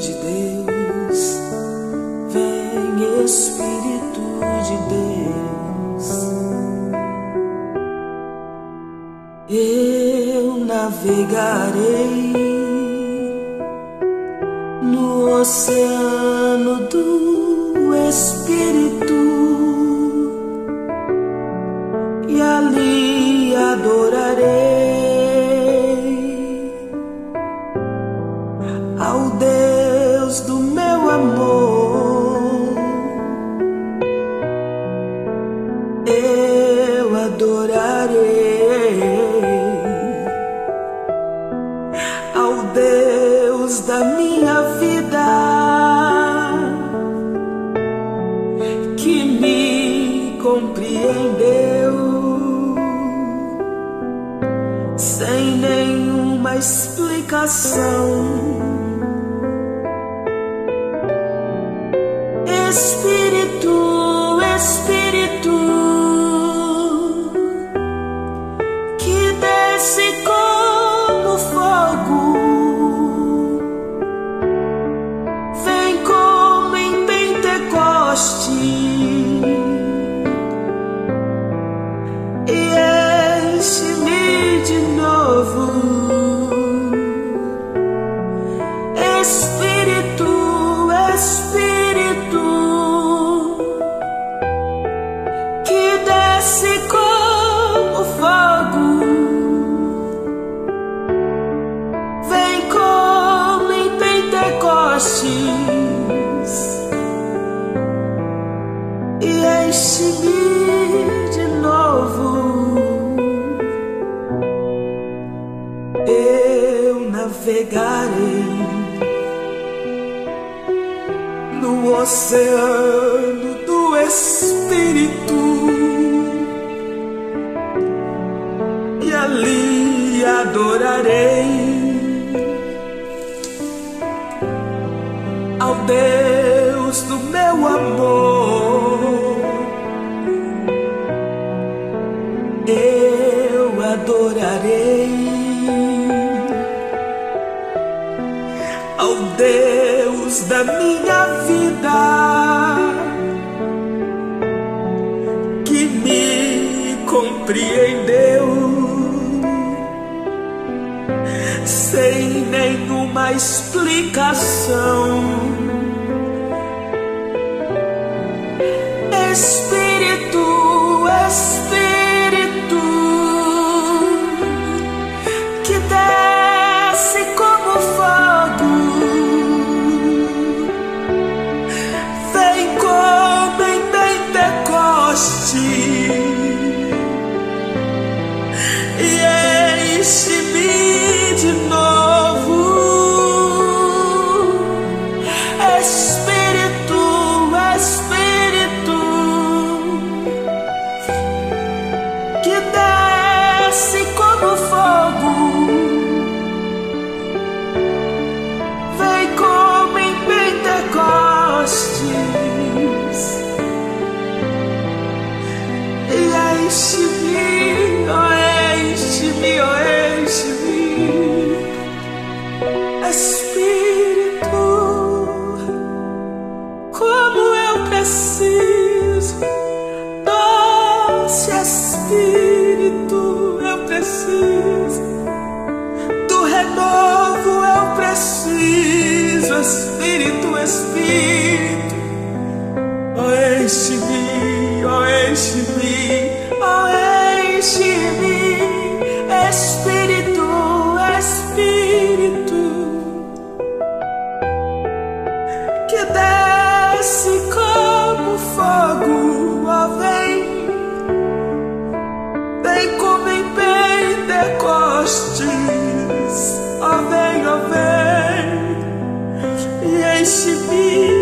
De Deus, vem Espírito de Deus. Eu navegarei no oceano do Espírito e ali adorarei. ao Deus do meu amor. Eu adorarei ao Deus da minha vida que me compreendeu sem nenhuma explicação. Navegarei no oceano do Espírito e ali adorarei ao Deus do meu amor. Ao Deus da minha vida que me compreendeu sem nenhuma explicação. Espírito, eu preciso Pentecostes, ó oh, vem, ó oh, vem, e enche-me.